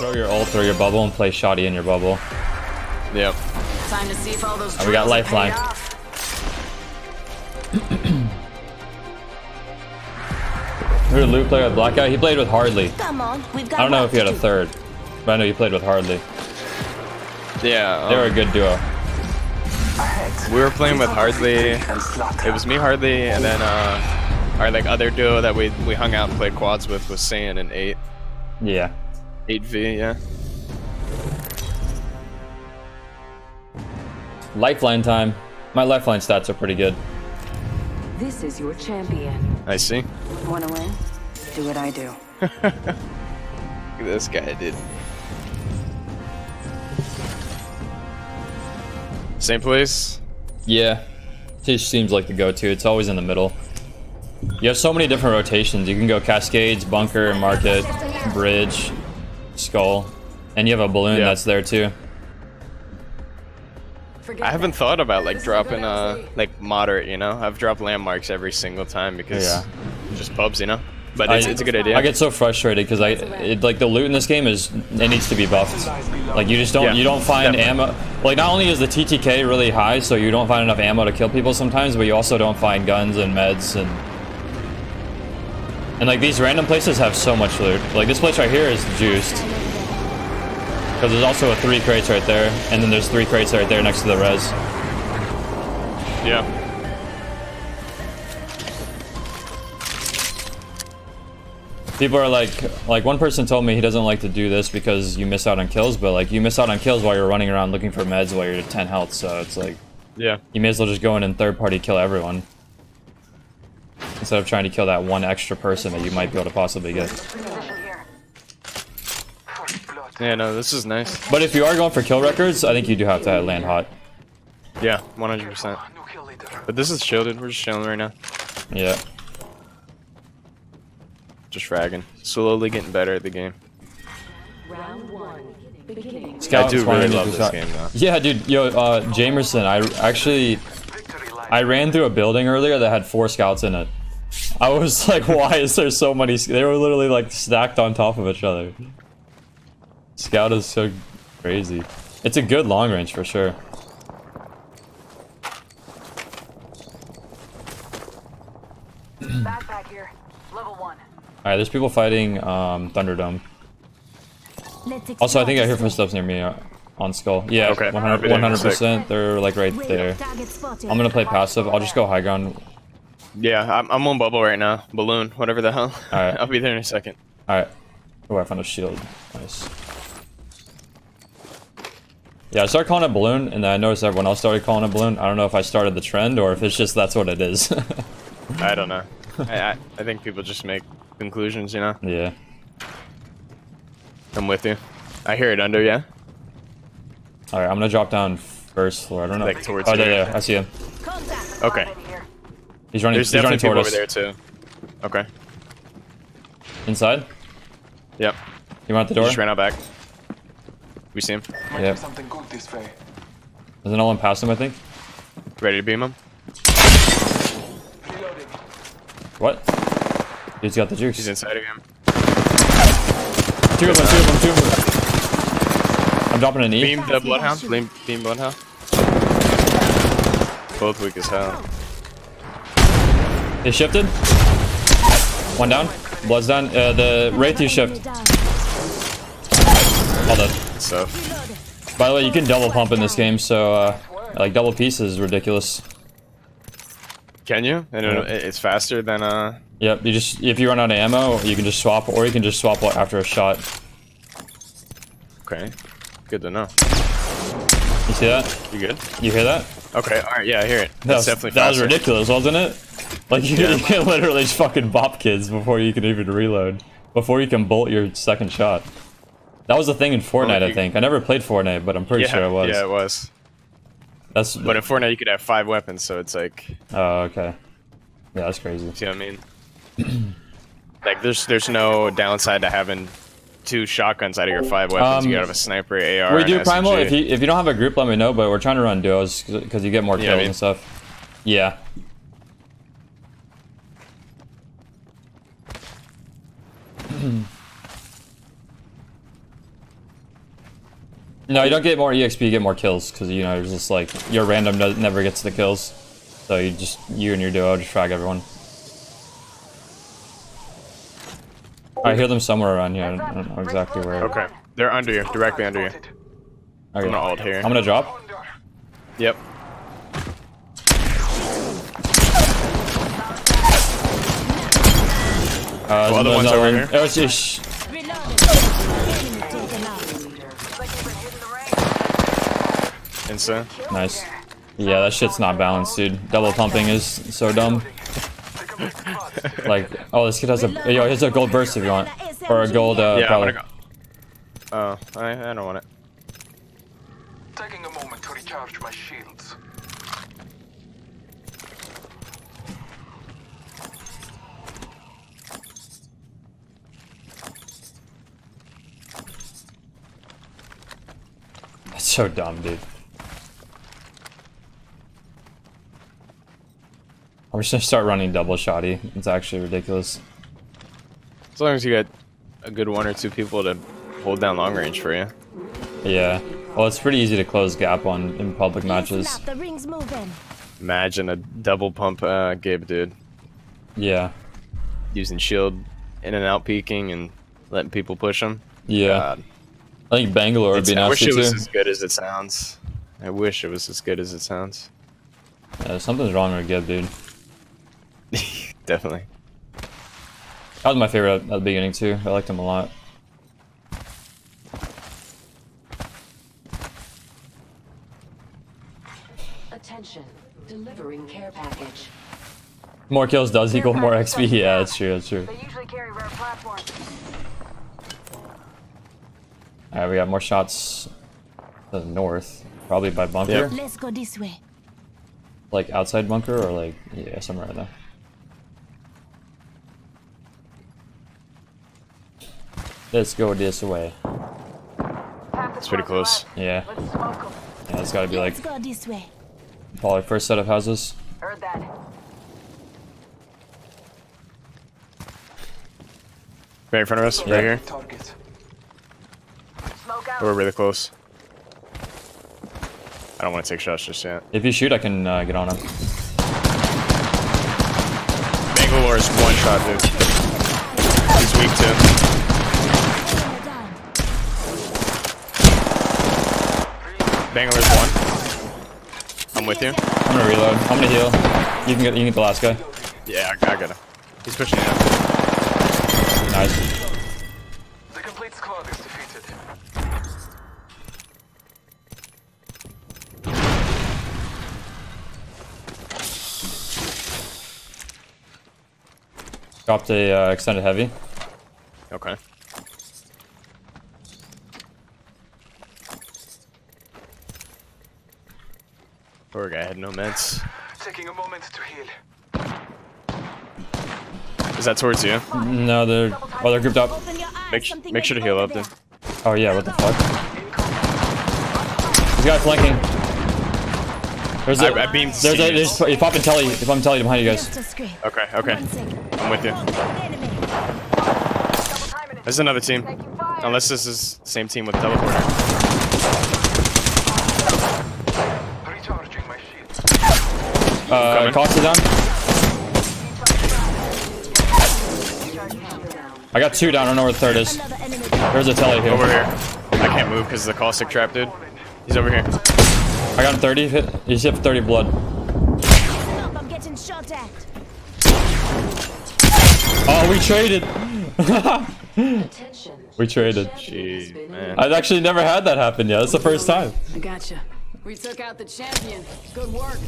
Throw your ult, throw your bubble, and play shoddy in your bubble. Yep. Time to see if all those Oh, we got lifeline. paid off. Who did Luke play with Blackout? He played with Hardly. Come on, we've got I don't know if he had a third, but I know he played with Hardly. Yeah. They were a um, good duo. we were playing with Hardly. It was me, Hardly, and then uh, our like other duo that we we hung out and played quads with was Saiyan and eight Yeah. Eight V. Yeah. Lifeline time. My lifeline stats are pretty good. This is your champion. I see. Wanna win? Do what I do. Look at this guy, dude. Same place. Yeah. Just seems like the go-to. It's always in the middle. You have so many different rotations. You can go Cascades, Bunker, Market, Bridge, Skull. And you have a balloon Yeah. that's there too. I haven't thought about like dropping uh like moderate. You know, I've dropped landmarks every single time because Yeah. just pubs. You know, but it's, I- it's a good idea. I get so frustrated because I it, like the loot in this game is it needs to be buffed. Like you just don't Yeah, you don't find definitely. ammo. Like not only is the TTK really high, so you don't find enough ammo to kill people sometimes, but you also don't find guns and meds and and like these random places have so much loot. Like this place right here is juiced. Because there's also a three crates right there, and then there's three crates right there next to the res. yeah. People are like, like one person told me he doesn't like to do this because you miss out on kills, but like you miss out on kills while you're running around looking for meds while you're at 10 health, so it's like, Yeah. you may as well just go in and third party kill everyone. Instead of trying to kill that one extra person that you might be able to possibly get. Yeah. No, this is nice. But if you are going for kill records, I think you do have to land hot. Yeah, 100%. But this is shielded. We're just chilling right now. Yeah. Just fragging. Slowly getting better at the game. Round one. Beginning. Scout I do really love this game though. Yeah, dude, yo, uh, Jamerson, I actually, I ran through a building earlier that had four scouts in it. I was like, why is there so many? They were literally like stacked on top of each other. Scout is so crazy. It's a good long range for sure. Backpack here. Level one. Alright, there's people fighting um, Thunderdome. Also, I think I hear explore this footsteps near me uh, on Skull. Yeah, Okay. 100, 100%. They're like right there. I'm gonna play passive. I'll just go high ground. Yeah, I'm, I'm on bubble right now. Balloon, whatever the hell. Alright. I'll be there in a second. Alright. Oh, I found a shield. Nice. Yeah, I started calling it balloon, and then I noticed everyone else started calling it balloon. I don't know if I started the trend or if it's just that's what it is. I don't know. I, I, I think people just make conclusions, you know? yeah. I'm with you. I hear it under, yeah? Alright, I'm gonna drop down first floor. I don't know. Like towards oh, there, here. there. I see him. Okay. Spotted here. He's running, There's he's running definitely toward people us. over there, too. Okay. Inside? Yep. He You want the door? Just ran out back. We see him. Yep. Something good this way. There's an all past him, I think. Ready to beam him? Reloading. What? Dude's got the juice. He's inside of him. Two of them, two of them, two of them. I'm dropping an E. Beam the Bloodhound. Beam, beam Bloodhound. Both weak as hell. They shifted. One down. Blood's down. Uh, the Wraith you shift. All dead. So, By the way, you can double pump in this game, so uh, like double piece is ridiculous. can you? I. Yeah. It's faster than, uh... Yep, you just if you run out of ammo, you can just swap, or you can just swap after a shot. Okay. Good to know. You see that? You good? You hear that? Okay, alright, yeah, I hear it. That That's was, definitely that was ridiculous, wasn't it? Like you, Yeah. you can literally just fucking bop kids before you can even reload, before you can bolt your second shot. That was the thing in Fortnite, I you- think. I never played Fortnite, but I'm pretty Yeah, sure it was. yeah, it was. That's. But in Fortnite, you could have five weapons, so it's like, oh, okay. Yeah, that's crazy. see what I mean? like, there's there's no downside to having two shotguns out of your five weapons. Um, you have a sniper, AR, we do primal. If you if you don't have a group, let me know. But we're trying to run duos because you get more kills Yeah, I mean- and stuff. Yeah. No, you don't get more EXP, you get more kills, because, you know, it's just like, your random never gets the kills. So you just, you and your duo just frag everyone. I hear them somewhere around here, I don't, I don't know exactly where. Okay. They're under you, directly under you. Okay. I'm gonna ult here. I'm gonna drop. Yep. Uh, Well, other one's over one. here. Oh, it's just, Reloading. Enemy taken out. Insta. nice. Yeah, that shit's not balanced, dude. Double pumping is so dumb. Like, oh, this kid has a, yo, here's a gold burst if you want. Or a gold, uh, Yeah, I'm gonna go. Oh, I, I don't want it. Taking a moment to recharge my shields. That's so dumb, dude. I'm just gonna start running double shotty. It's actually ridiculous. As long as you got a good one or two people to hold down long range for you. Yeah. Well, it's pretty easy to close gap on in public matches. Snap, the ring's moving. Imagine a double pump uh, Gabe dude Yeah. using shield in and out peeking and letting people push him. Yeah. God. I think Bangalore would be I wish it was too. as good as it sounds. I wish it was as good as it sounds. Yeah, something's wrong with Gib, dude. Definitely. That was my favorite at, at the beginning too. I liked him a lot. Attention. Delivering care package. More kills does equal more XP. Yeah, that's true. That's true. They usually carry rare platforms. All right, we got more shots to the north, probably by bunker, Yep. Let's go this way. like outside bunker or like yeah, somewhere in there. Let's go this way. It's pretty close. Yeah, Let's smoke 'em. yeah, it's got to be like Let's go this way. probably first set of houses. Heard that. Right in front of us, Yeah. right here. Target. Smoke out. We're really close. I don't want to take shots just yet. If you shoot, I can uh, get on him. Bangalore is one shot, dude. He's weak too. Enemy down. Bangalore's one. I'm with you. I'm gonna reload. I'm gonna heal. You can get you can get the last guy. Yeah, I, I got him. He's pushing in. Nice. The complete squad is defeated. Dropped a uh, extended heavy. Okay. Poor guy had no meds. Taking a moment to heal. Is that towards you? No, they're oh they're grouped up. Open your eyes. Make, sh- make sure to heal up, there. dude. Oh yeah, what the fuck? This guy flanking. There's a, I- I beamed there's a, there's, if I'm telly, if I'm telly behind you guys. Just a scrape. Okay, okay. I'm with you. Enemy. Double timing it. There's another team. Unless this is the same team with teleporter. Recharging my shield. Uh, Coming. Costa down. I got two down. I don't know where the third is. Another enemy down. There's a telly here. Over here. I can't move because of the caustic trap, dude. He's over here. I got him 30. Hit. He's hit 30 blood. Stop, I'm getting shot at. Oh, we traded. We traded. Jeez, man. I've actually never had that happen yet. That's the first time. I gotcha. We took out the champion. Good work.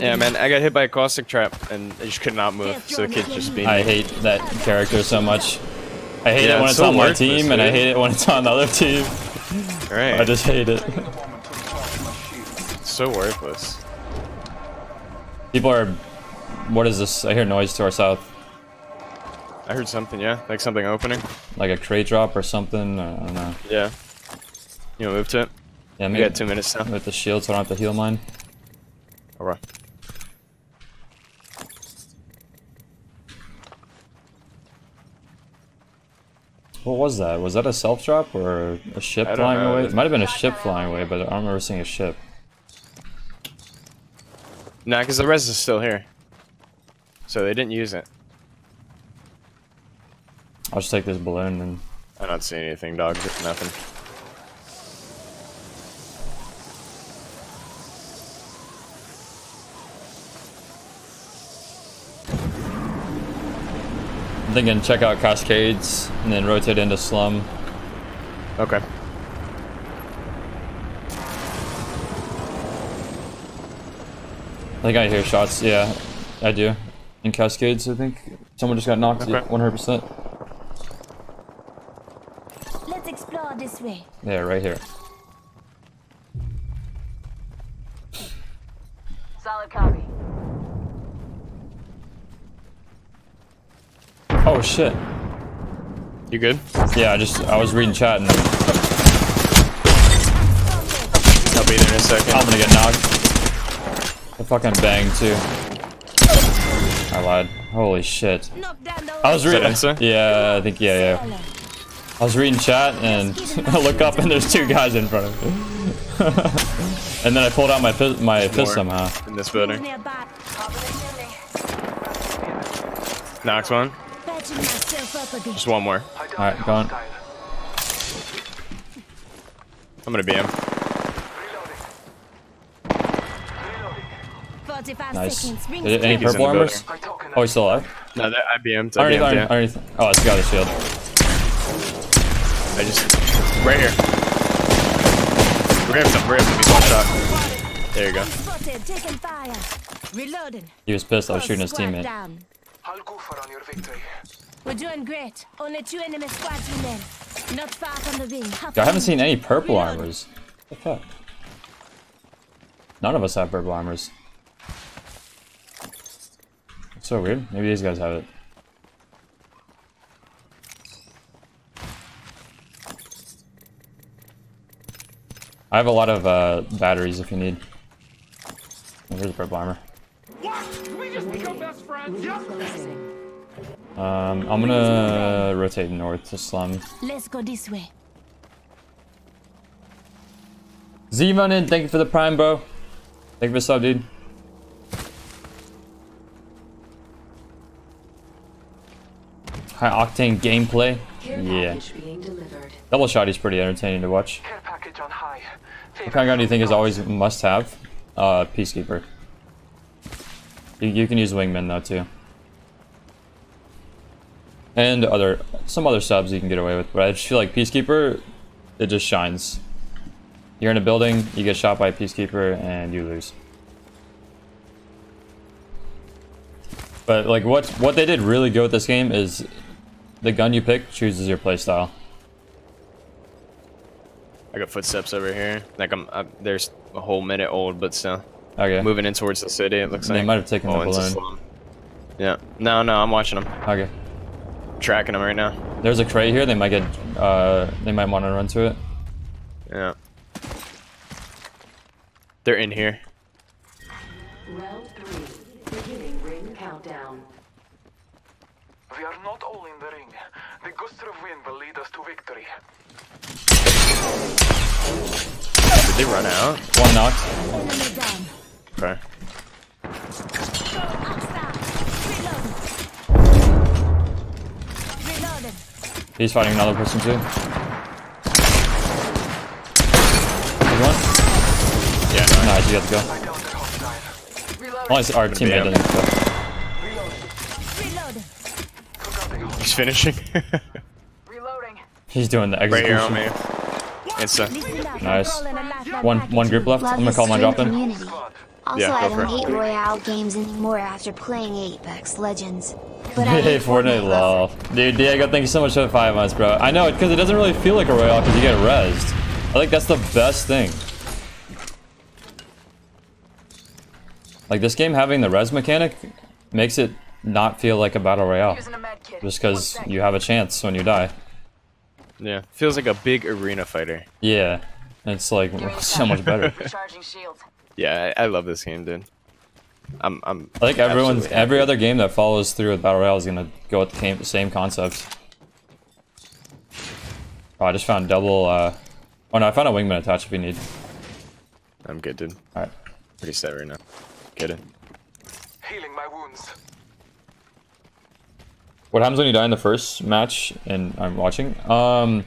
Yeah, man. I got hit by a caustic trap and I just could not move. So the kid just beat I hate that character so much. I hate Yeah, it when it's it's so on my worthless, team, and I hate it when it's on the other team. Right. I just hate it. so worthless. People are. What is this? I hear noise to our south. I heard something, yeah? Like something opening? Like a crate drop or something. I don't know. Yeah. You wanna move to it? Yeah, We maybe got two minutes now. with the shield, so I don't have to heal mine. Alright. What was that? Was that a self drop or a ship flying know. away? It might have been a ship flying away, but I don't remember seeing a ship. Nah, because the res is still here. So they didn't use it. I'll just take this balloon and I don't see anything, dog. Nothing. I'm thinking check out Cascades and then rotate into Slum. Okay. I think I hear shots. Yeah, I do. In Cascades, I think someone just got knocked. Okay. 100%. Let's explore this way. Yeah, right here. Shit. You good? Yeah, I just I was reading chat and I'll be there in a second. I'm gonna get knocked. I fucking banged too. I lied. Holy shit. Knock down the I was reading. Yeah, I think yeah, yeah. I was reading chat and I look up and there's two guys in front of me. and then I pulled out my pi- my More fist somehow. In this building. Nearby. Knocks one. Patching myself up a. Just one more. Alright, going. I'm gonna be him. Nice. seconds. Ring Any He's in purple the armors? building. Oh, he's still alive? No, that I BM'd. I Underneath, BM'd, underneath, yeah. underneath. Oh, it's got a shield. I just right here. Grab some, grab some. He's one shot. There you go. Spotted, taking fire. Reloading. He was pissed I was shooting his squad teammate. Down. I'll go for on your victory. We're doing great. Only two enemy squads remain. Not far from the ring. Half I haven't seen any purple armors. What the fuck? None of us have purple armors. It's so weird. Maybe these guys have it. I have a lot of uh, batteries if you need. Oh, Here's a purple armor. Um, I'm gonna rotate north to slum. Let's go this way. Z-Running, thank you for the prime, bro. Thank you for the sub, dude. High octane gameplay. Yeah. package being delivered. Double shot is pretty entertaining to watch. Care package on high. What kind of gun do you think is always must have? Uh, Peacekeeper. You, you can use wingmen though too. And other some other subs you can get away with, but I just feel like Peacekeeper, it just shines. You're in a building, you get shot by a Peacekeeper, and you lose. But like what what they did really good with this game is the gun you pick chooses your playstyle. I got footsteps over here. Like I'm, i there's a whole minute old, but still Okay. moving in towards the city. It looks They like They might have taken the Oh, into balloon. Yeah. No, no, I'm watching them. Okay. Tracking them right now. There's a crate here. They might get. Uh, they might want to run to it. Yeah. They're in here. Round three. Beginning ring countdown. We are not all in the ring. The gust of wind will lead us to victory. Did they run out? One knocked. Enemy down. Okay. Reloading. Reloading. He's fighting another person too. There's one. Yeah. No, Nice. You got to go. Oh, I down their hostile. Reloading. Only our teammate Yeah. doesn't. Go. Reloading. Took out the hostile. He's finishing. Reloading. He's doing the right here execution. on me. It's a. Nice. I'm calling a lifeline One package. one group left. I'm gonna call my drop in. Community. Also, Yeah, I don't hate Royale games anymore after playing Apex Legends. But I Hey, hate Fortnite, lol. Dude, Diego, thank you so much for the five months, bro. I know, because it doesn't really feel like a royale because you get rezzed. I think that's the best thing. Like this game having the res mechanic makes it not feel like a battle royale, Using a med kit. just because you have a chance when you die. Yeah. Feels like a big arena fighter. Yeah, it's like Give me a so much better. Charging shield. Yeah, I, I love this game, dude. I'm. I'm. I think everyone's absolutely every other game that follows through with battle royale is gonna go with the same concept. Oh, I just found double. Uh... Oh no, I found a wingman attached if you need. I'm good, dude. All right. Pretty set right now. Get it. Healing my wounds. What happens when you die in the first match and I'm watching? Um,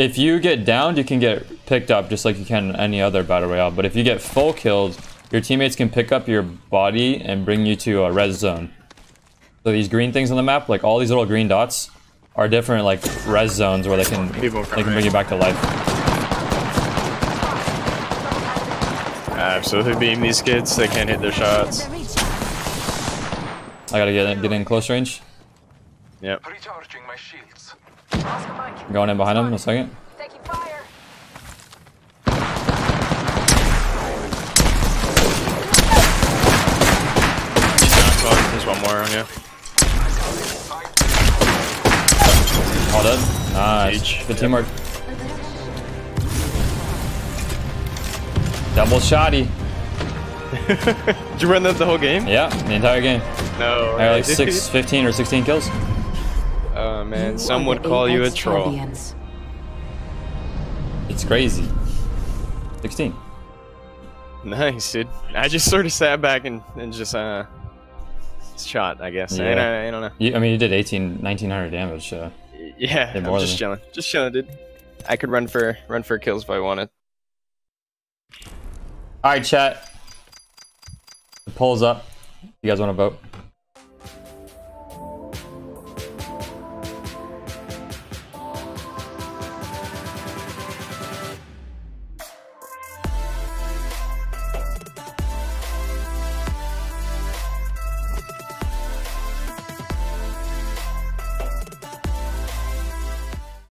if you get downed, you can get picked up just like you can in any other battle royale. But if you get full killed, your teammates can pick up your body and bring you to a res zone. So these green things on the map, like all these little green dots, are different like res zones where they can they can bring you back to life. Absolutely beam these kids. They can't hit their shots. I gotta get in, get in close range. Yep. Recharging my shields. I'm going in behind him in a second. There's one more on you. All dead. Nice. Huge. Good teamwork. Double shotty. Did you run that the whole game? Yeah, the entire game. No. I had like six, 15 or 16 kills. Oh man, You some would the call you a troll. champions. It's crazy. 16. Nice, dude. I just sort of sat back and, and just uh shot, I guess. I, Yeah. don't, I don't know. You, I mean, you did 18, 1900 damage. Uh, Yeah, I'm just than- chilling. Just chilling, dude. I could run for run for kills if I wanted. All right, chat. The poll's up. You guys want to vote?